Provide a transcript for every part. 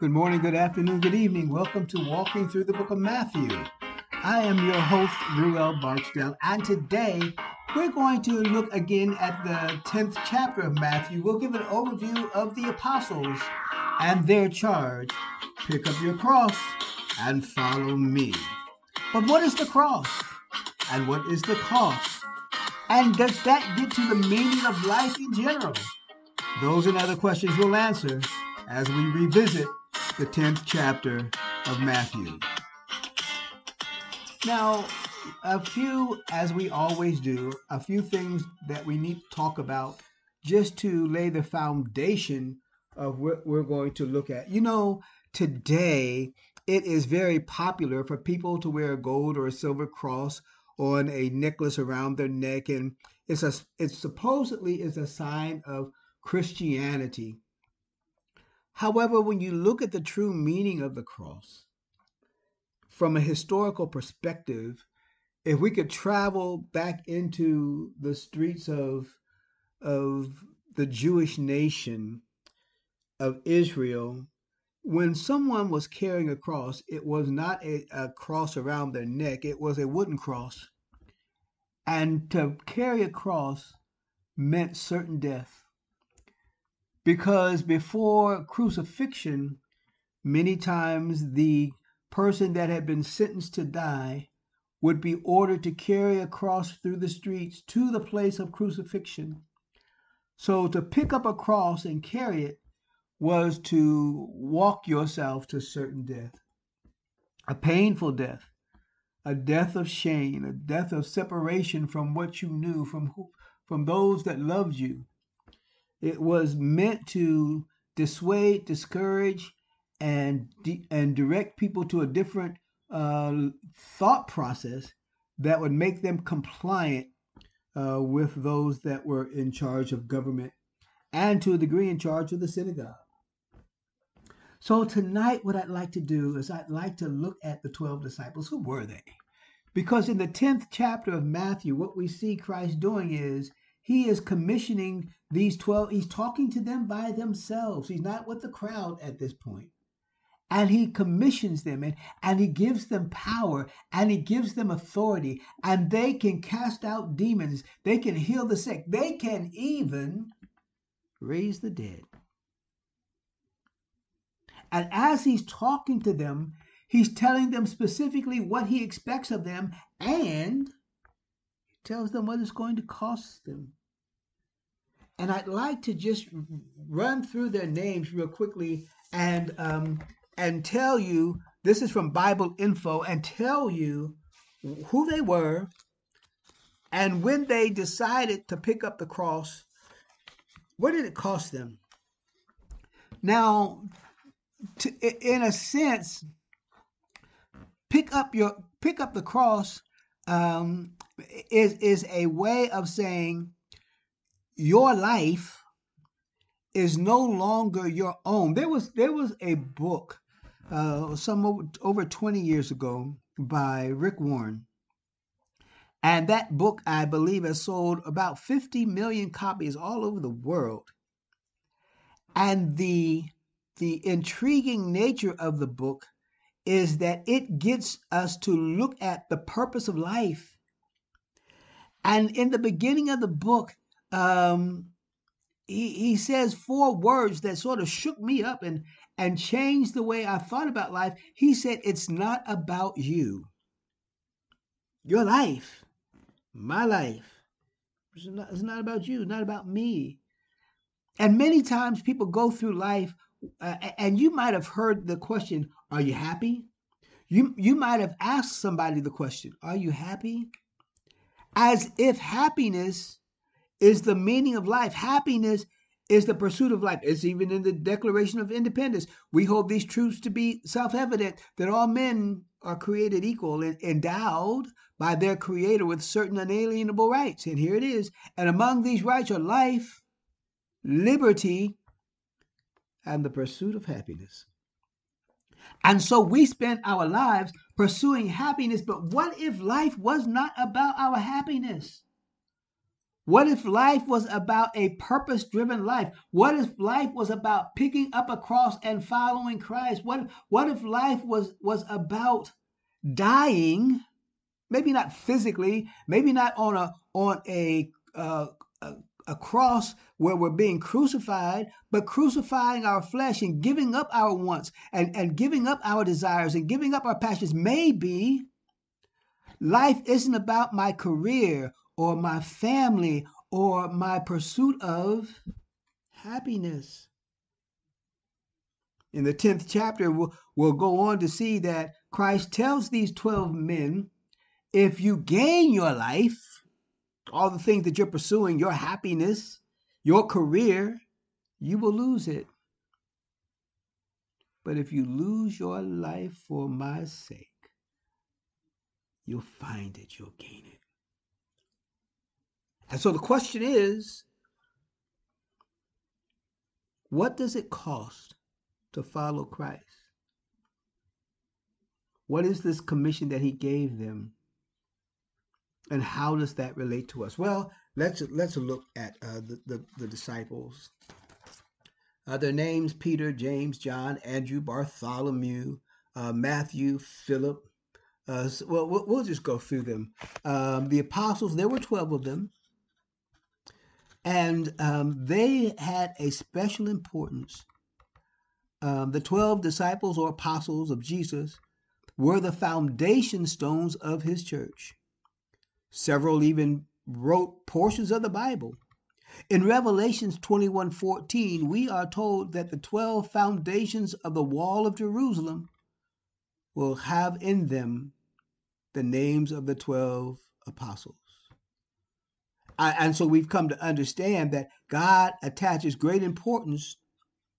Good morning, good afternoon, good evening. Welcome to Walking Through the Book of Matthew. I am your host, Reuel Barksdale, and today we're going to look again at the 10th chapter of Matthew. We'll give an overview of the apostles and their charge. Pick up your cross and follow me. But what is the cross? And what is the cost? And does that get to the meaning of life in general? Those and other questions we'll answer as we revisit the 10th chapter of Matthew. Now, a few, as we always do, a few things that we need to talk about just to lay the foundation of what we're going to look at. You know, today it is very popular for people to wear a gold or a silver cross on a necklace around their neck, and it's a it supposedly is a sign of Christianity. However, when you look at the true meaning of the cross from a historical perspective, if we could travel back into the streets of, of the Jewish nation of Israel, when someone was carrying a cross, it was not a, a cross around their neck, it was a wooden cross. And to carry a cross meant certain death because before crucifixion, many times the person that had been sentenced to die would be ordered to carry a cross through the streets to the place of crucifixion. So to pick up a cross and carry it was to walk yourself to certain death, a painful death, a death of shame, a death of separation from what you knew, from who, from those that loved you, it was meant to dissuade, discourage, and and direct people to a different uh, thought process that would make them compliant uh, with those that were in charge of government and to a degree in charge of the synagogue. So tonight, what I'd like to do is I'd like to look at the 12 disciples. Who were they? Because in the 10th chapter of Matthew, what we see Christ doing is he is commissioning these 12. He's talking to them by themselves. He's not with the crowd at this point. And he commissions them and, and he gives them power and he gives them authority. And they can cast out demons. They can heal the sick. They can even raise the dead. And as he's talking to them, he's telling them specifically what he expects of them and he tells them what it's going to cost them. And I'd like to just run through their names real quickly and um, and tell you this is from Bible Info and tell you who they were and when they decided to pick up the cross, what did it cost them? Now, to, in a sense, pick up your pick up the cross um, is is a way of saying your life is no longer your own. There was there was a book uh, some over, over 20 years ago by Rick Warren. And that book, I believe, has sold about 50 million copies all over the world. And the the intriguing nature of the book is that it gets us to look at the purpose of life. And in the beginning of the book, um, he, he says four words that sort of shook me up and, and changed the way I thought about life. He said, It's not about you. Your life, my life, it's not, it's not about you, not about me. And many times people go through life, uh, and you might have heard the question, Are you happy? You, you might have asked somebody the question, Are you happy? As if happiness is the meaning of life. Happiness is the pursuit of life. It's even in the Declaration of Independence. We hold these truths to be self evident that all men are created equal and endowed by their Creator with certain unalienable rights. And here it is. And among these rights are life, liberty, and the pursuit of happiness. And so we spend our lives pursuing happiness, but what if life was not about our happiness? What if life was about a purpose driven life? What if life was about picking up a cross and following Christ? What, what if life was, was about dying, maybe not physically, maybe not on a, on a, uh, a, a cross where we're being crucified, but crucifying our flesh and giving up our wants and, and giving up our desires and giving up our passions. Maybe life isn't about my career or my family or my pursuit of happiness. In the 10th chapter, we'll, we'll go on to see that Christ tells these 12 men if you gain your life, all the things that you're pursuing, your happiness, your career, you will lose it. But if you lose your life for my sake, you'll find it, you'll gain it. And so the question is what does it cost to follow Christ? What is this commission that he gave them? And how does that relate to us? Well, let's let's look at uh, the, the, the disciples. Uh, their names: Peter, James, John, Andrew, Bartholomew, uh, Matthew, Philip. Uh, so, well, well, just go through them. Um, the apostles. There were twelve of them. And um, they had a special importance. Um, the 12 disciples or apostles of Jesus were the foundation stones of his church. Several even wrote portions of the Bible. In Revelations 21:14, we are told that the 12 foundations of the wall of Jerusalem will have in them the names of the 12 apostles and so we've come to understand that God attaches great importance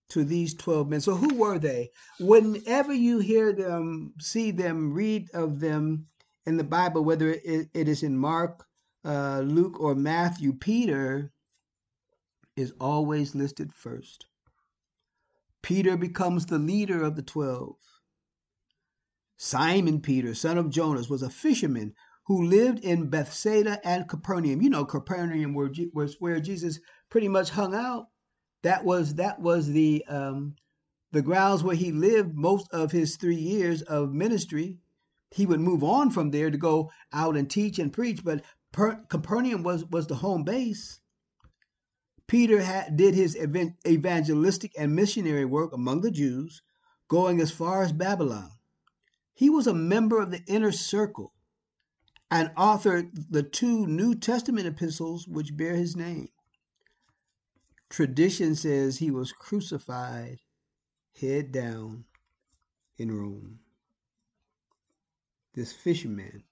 to these 12 men. So who were they? Whenever you hear them, see them, read of them in the Bible, whether it, it is in Mark, uh, Luke, or Matthew, Peter is always listed first. Peter becomes the leader of the 12. Simon Peter, son of Jonas, was a fisherman who lived in Bethsaida and Capernaum. You know, Capernaum was where Jesus pretty much hung out. That was that was the um, the grounds where he lived most of his three years of ministry. He would move on from there to go out and teach and preach, but per- Capernaum was was the home base. Peter had, did his evangelistic and missionary work among the Jews, going as far as Babylon. He was a member of the inner circle and authored the two New Testament epistles which bear his name. Tradition says he was crucified head down in Rome. This fisherman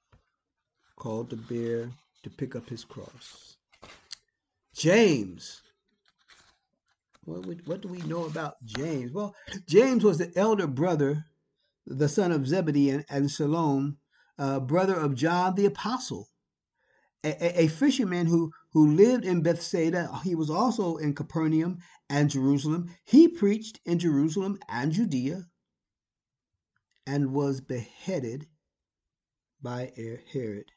called to bear to pick up his cross. James. What, what do we know about James? Well, James was the elder brother, the son of Zebedee and, and Salome, uh, brother of John the Apostle, a, a, fisherman who, who lived in Bethsaida. He was also in Capernaum and Jerusalem. He preached in Jerusalem and Judea and was beheaded by Herod.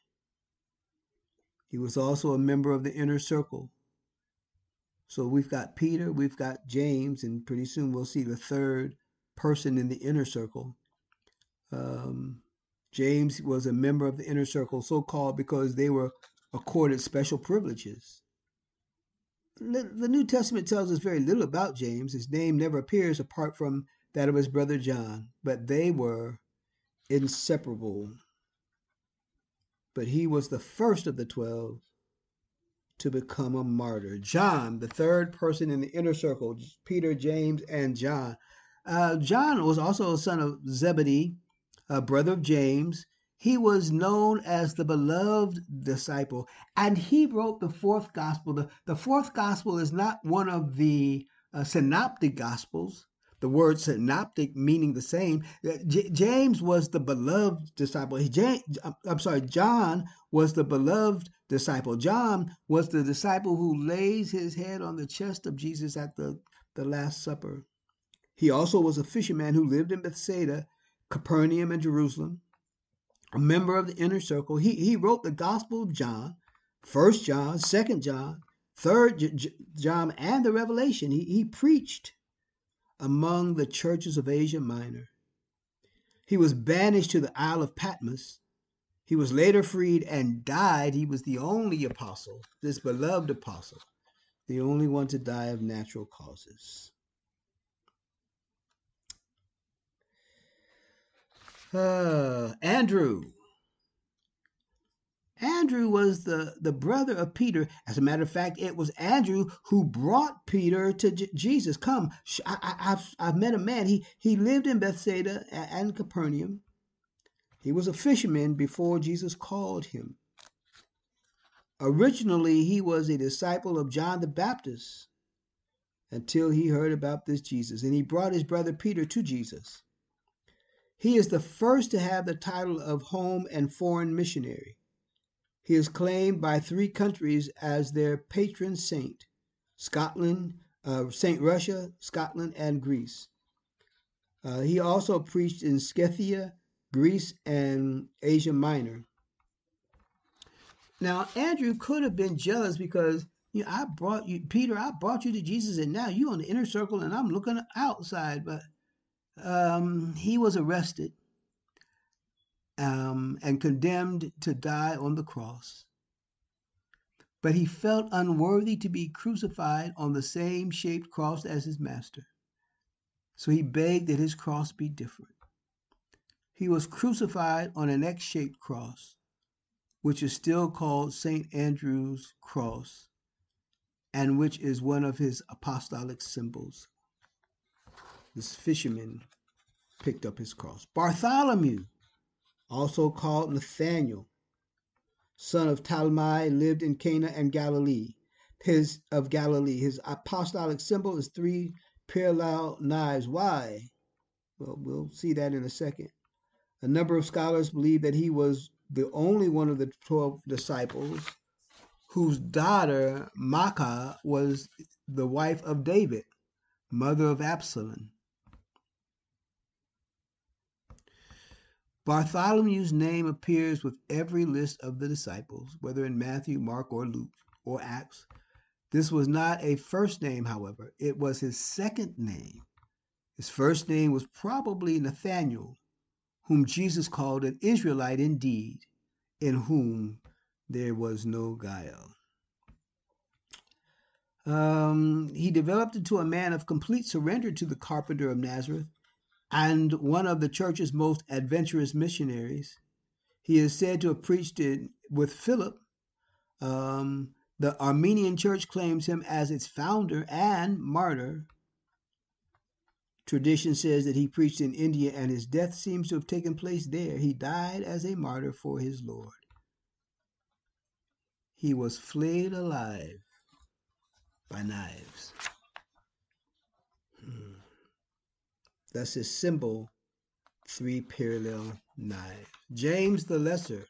He was also a member of the inner circle. So we've got Peter, we've got James, and pretty soon we'll see the third person in the inner circle. Um, James was a member of the inner circle, so called because they were accorded special privileges. The New Testament tells us very little about James. His name never appears apart from that of his brother John, but they were inseparable. But he was the first of the twelve to become a martyr. John, the third person in the inner circle, Peter, James, and John. Uh, John was also a son of Zebedee a brother of James. He was known as the beloved disciple, and he wrote the fourth gospel. The, the fourth gospel is not one of the uh, synoptic gospels, the word synoptic meaning the same. Uh, J- James was the beloved disciple. James, I'm sorry, John was the beloved disciple. John was the disciple who lays his head on the chest of Jesus at the, the Last Supper. He also was a fisherman who lived in Bethsaida Capernaum and Jerusalem, a member of the inner circle. He, he wrote the Gospel of John, First John, Second John, Third John, and the Revelation. He, he preached among the churches of Asia Minor. He was banished to the Isle of Patmos. He was later freed and died. He was the only apostle, this beloved apostle, the only one to die of natural causes. Uh, Andrew. Andrew was the, the brother of Peter. As a matter of fact, it was Andrew who brought Peter to J- Jesus. Come, I, have I've met a man. He, he lived in Bethsaida and Capernaum. He was a fisherman before Jesus called him. Originally, he was a disciple of John the Baptist until he heard about this Jesus, and he brought his brother Peter to Jesus. He is the first to have the title of home and foreign missionary. He is claimed by three countries as their patron saint Scotland, uh, St. Russia, Scotland, and Greece. Uh, he also preached in Scythia, Greece, and Asia Minor. Now, Andrew could have been jealous because you know, I brought you, Peter, I brought you to Jesus, and now you're on the inner circle, and I'm looking outside. But um, he was arrested um, and condemned to die on the cross. But he felt unworthy to be crucified on the same shaped cross as his master. So he begged that his cross be different. He was crucified on an X shaped cross, which is still called St. Andrew's Cross, and which is one of his apostolic symbols this fisherman picked up his cross. Bartholomew, also called Nathaniel, son of Talmai, lived in Cana and Galilee. His of Galilee. His apostolic symbol is three parallel knives. Why? Well, we'll see that in a second. A number of scholars believe that he was the only one of the 12 disciples whose daughter, Maacah, was the wife of David, mother of Absalom. Bartholomew's name appears with every list of the disciples, whether in Matthew, Mark, or Luke, or Acts. This was not a first name, however, it was his second name. His first name was probably Nathanael, whom Jesus called an Israelite indeed, in whom there was no guile. Um, he developed into a man of complete surrender to the carpenter of Nazareth and one of the church's most adventurous missionaries. He is said to have preached it with Philip. Um, the Armenian church claims him as its founder and martyr. Tradition says that he preached in India and his death seems to have taken place there. He died as a martyr for his Lord. He was flayed alive by knives. Thus his symbol, three parallel knives. James the Lesser,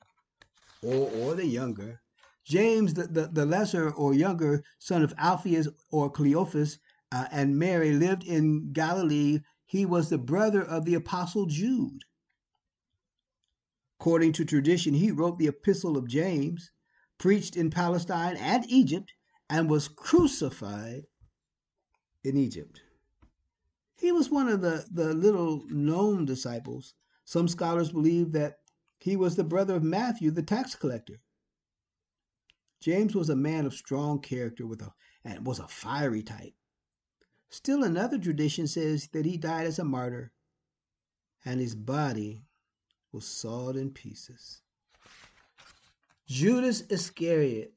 or, or the younger, James the, the, the lesser or younger son of Alphaeus or Cleophas uh, and Mary lived in Galilee. He was the brother of the apostle Jude. According to tradition, he wrote the Epistle of James, preached in Palestine and Egypt, and was crucified in Egypt. He was one of the, the little known disciples. Some scholars believe that he was the brother of Matthew, the tax collector. James was a man of strong character with a and was a fiery type. Still another tradition says that he died as a martyr and his body was sawed in pieces. Judas Iscariot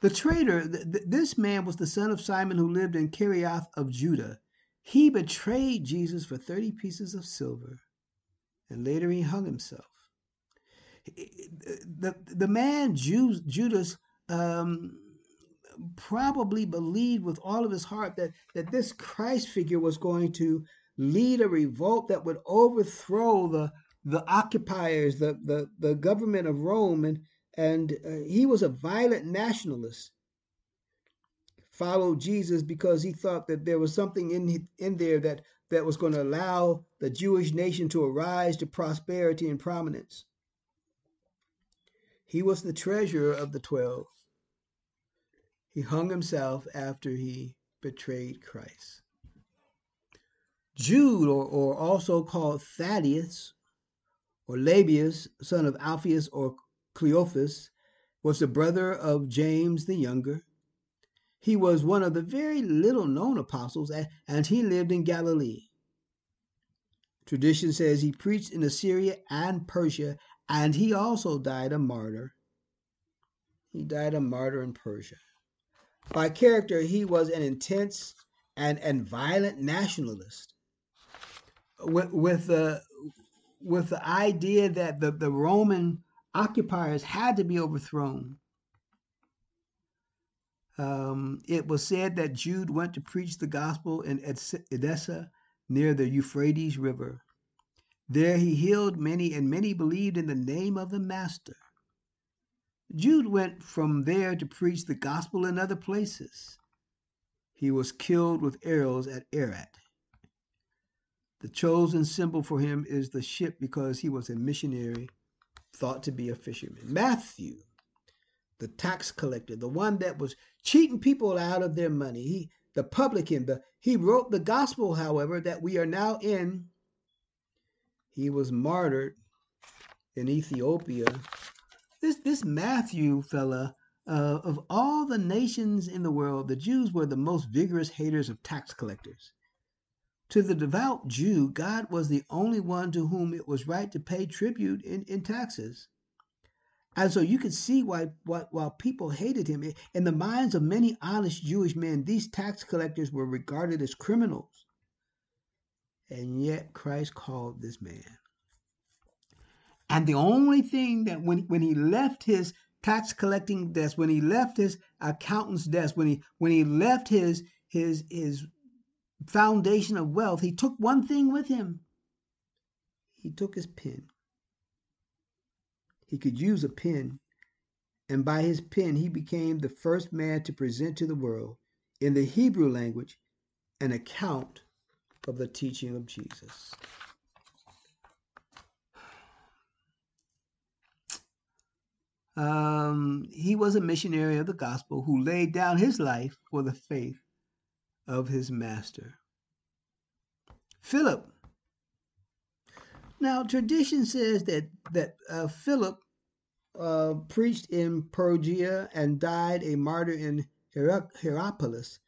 the traitor, th- th- this man was the son of Simon who lived in Kerioth of Judah. He betrayed Jesus for 30 pieces of silver, and later he hung himself. The, the man, Judas, um, probably believed with all of his heart that, that this Christ figure was going to lead a revolt that would overthrow the, the occupiers, the, the, the government of Rome, and, and uh, he was a violent nationalist. Followed Jesus because he thought that there was something in in there that that was going to allow the Jewish nation to arise to prosperity and prominence. He was the treasurer of the twelve. He hung himself after he betrayed Christ. Jude, or, or also called Thaddeus, or Lebbaeus, son of Alphaeus or Cleophas, was the brother of James the Younger. He was one of the very little known apostles, and he lived in Galilee. Tradition says he preached in Assyria and Persia, and he also died a martyr. He died a martyr in Persia. By character, he was an intense and, and violent nationalist with, with the with the idea that the, the Roman occupiers had to be overthrown. Um, it was said that Jude went to preach the gospel in Edessa near the Euphrates River. There he healed many, and many believed in the name of the Master. Jude went from there to preach the gospel in other places. He was killed with arrows at Erat. The chosen symbol for him is the ship because he was a missionary thought to be a fisherman. Matthew, the tax collector, the one that was cheating people out of their money, he, the publican, the, he wrote the gospel, however, that we are now in. He was martyred in Ethiopia. This, this Matthew fella, uh, of all the nations in the world, the Jews were the most vigorous haters of tax collectors. To the devout Jew, God was the only one to whom it was right to pay tribute in, in taxes. And so you could see why, why, while people hated him, in the minds of many honest Jewish men, these tax collectors were regarded as criminals. And yet Christ called this man. And the only thing that when, when he left his tax collecting desk, when he left his accountant's desk, when he when he left his his his foundation of wealth, he took one thing with him. He took his pen. He could use a pen, and by his pen, he became the first man to present to the world, in the Hebrew language, an account of the teaching of Jesus. Um, he was a missionary of the gospel who laid down his life for the faith of his master. Philip. Now, tradition says that that uh, Philip uh, preached in Phrygia and died a martyr in Hierapolis.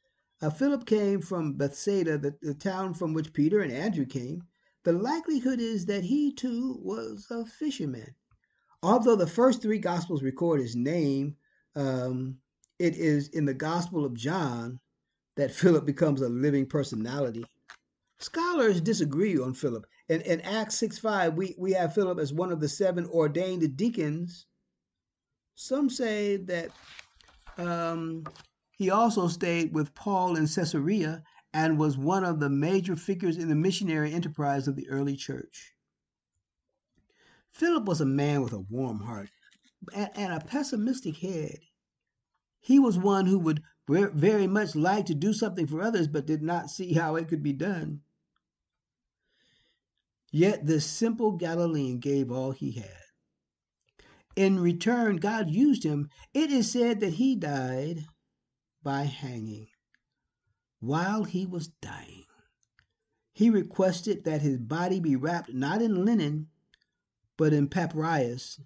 Uh, Philip came from Bethsaida, the, the town from which Peter and Andrew came. The likelihood is that he too was a fisherman. Although the first three Gospels record his name, um, it is in the Gospel of John that Philip becomes a living personality. Scholars disagree on Philip. In, in Acts 6 5, we, we have Philip as one of the seven ordained deacons. Some say that um, he also stayed with Paul in Caesarea and was one of the major figures in the missionary enterprise of the early church. Philip was a man with a warm heart and, and a pessimistic head. He was one who would very much like to do something for others, but did not see how it could be done. Yet this simple Galilean gave all he had. In return, God used him. It is said that he died by hanging. While he was dying, he requested that his body be wrapped not in linen, but in papyrus,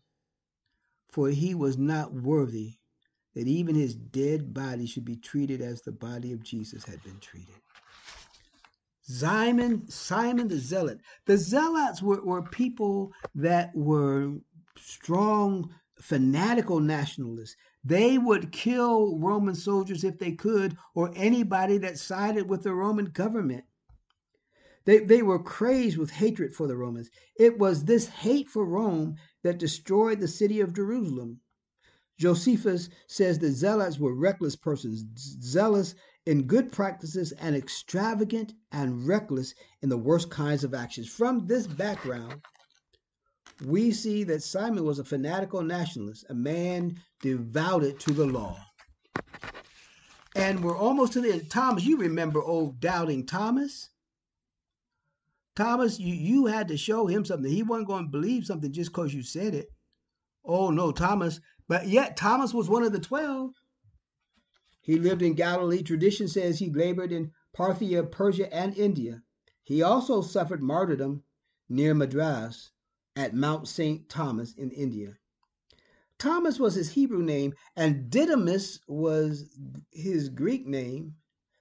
for he was not worthy that even his dead body should be treated as the body of Jesus had been treated. Simon, Simon the Zealot. The Zealots were, were people that were strong, fanatical nationalists. They would kill Roman soldiers if they could, or anybody that sided with the Roman government. They, they were crazed with hatred for the Romans. It was this hate for Rome that destroyed the city of Jerusalem. Josephus says the zealots were reckless persons, zealous in good practices and extravagant and reckless in the worst kinds of actions. From this background, we see that Simon was a fanatical nationalist, a man devoted to the law. And we're almost to the end. Thomas, you remember old doubting Thomas? Thomas, you, you had to show him something. He wasn't going to believe something just because you said it. Oh no, Thomas, But yet Thomas was one of the 12. He lived in Galilee. Tradition says he labored in Parthia, Persia, and India. He also suffered martyrdom near Madras at Mount St. Thomas in India. Thomas was his Hebrew name, and Didymus was his Greek name.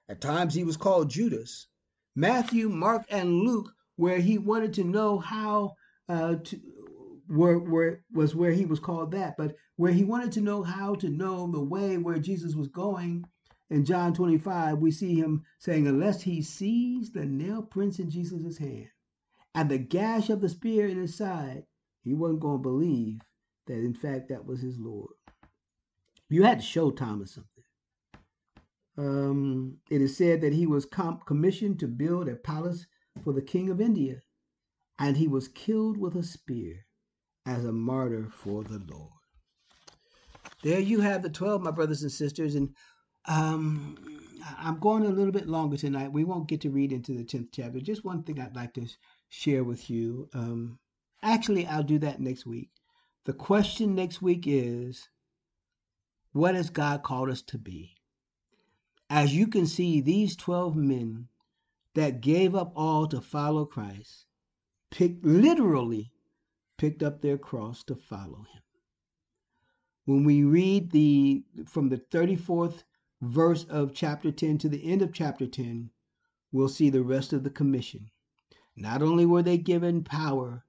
At times he was called Judas. Matthew, Mark, and Luke, where he wanted to know how uh, to, where, where was where he was called that, but where he wanted to know how to know the way where Jesus was going. In John 25, we see him saying, Unless he sees the nail prints in Jesus' hand and the gash of the spear in his side, he wasn't going to believe that in fact that was his Lord. You had to show Thomas something. Um, it is said that he was commissioned to build a palace for the king of India, and he was killed with a spear as a martyr for the Lord. There you have the 12, my brothers and sisters. And um, I'm going a little bit longer tonight. We won't get to read into the 10th chapter. Just one thing I'd like to share with you. Um, actually, I'll do that next week. The question next week is what has God called us to be? As you can see, these 12 men that gave up all to follow Christ picked literally picked up their cross to follow him. When we read the from the 34th verse of chapter 10 to the end of chapter 10, we'll see the rest of the commission. Not only were they given power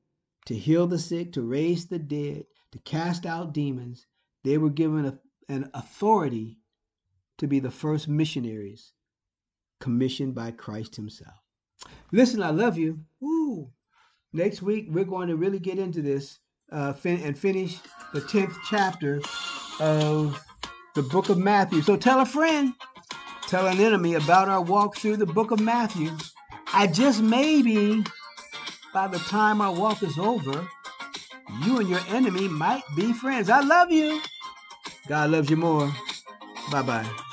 to heal the sick, to raise the dead, to cast out demons, they were given a, an authority to be the first missionaries commissioned by Christ Himself. Listen, I love you. Ooh. Next week, we're going to really get into this uh, fin- and finish the 10th chapter of the book of Matthew. So tell a friend, tell an enemy about our walk through the book of Matthew. I just maybe by the time our walk is over, you and your enemy might be friends. I love you. God loves you more. Bye bye.